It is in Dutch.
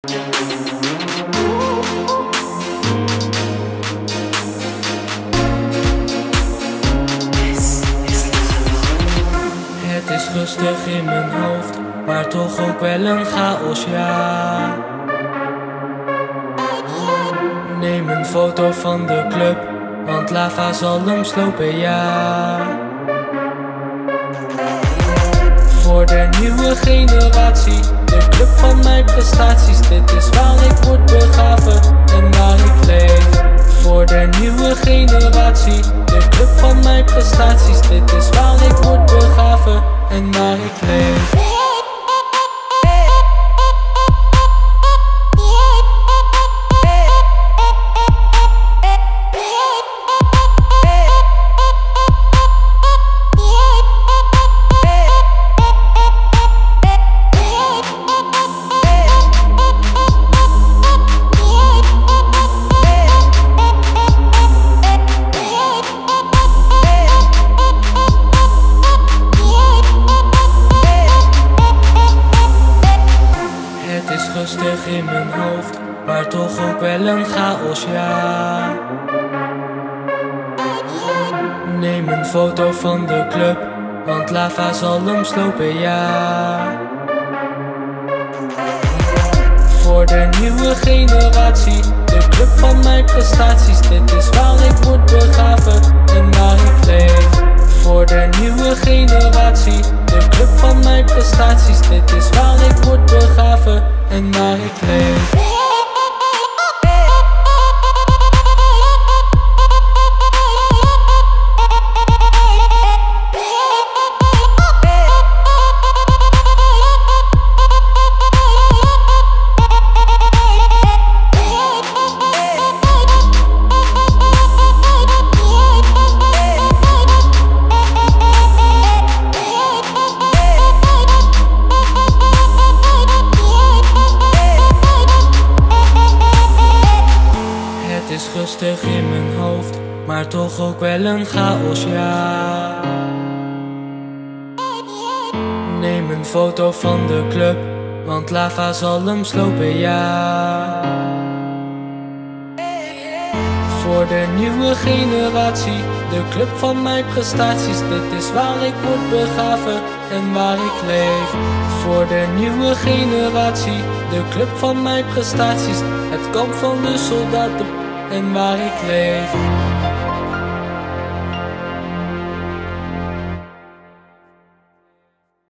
Het is rustig in mijn hoofd, maar toch ook wel een chaos, ja. Neem een foto van de club, want lava zal hem slopen, ja. Voor de nieuwe generatie, de club van mijn prestaties. Dit is waar ik word begraven en waar ik leef. Voor de nieuwe generatie, de club van mijn prestaties. Dit is waar ik word begraven en waar ik leef. Rustig in mijn hoofd, maar toch ook wel een chaos, ja. Neem een foto van de club, want lava zal hem slopen, ja. Voor de nieuwe generatie, de club van mijn prestaties. Dit is waar ik word begraven en waar ik leef. Voor de nieuwe generatie, de club van mijn prestaties. Dit is waar ik word begraven en waar Het is rustig in mijn hoofd, maar toch ook wel een chaos, ja. Neem een foto van de club, want lava zal hem slopen, ja. Voor de nieuwe generatie, de club van mijn prestaties. Dit is waar ik word begraven en waar ik leef. Voor de nieuwe generatie, de club van mijn prestaties. Het kamp van de soldaten en waar ik leef.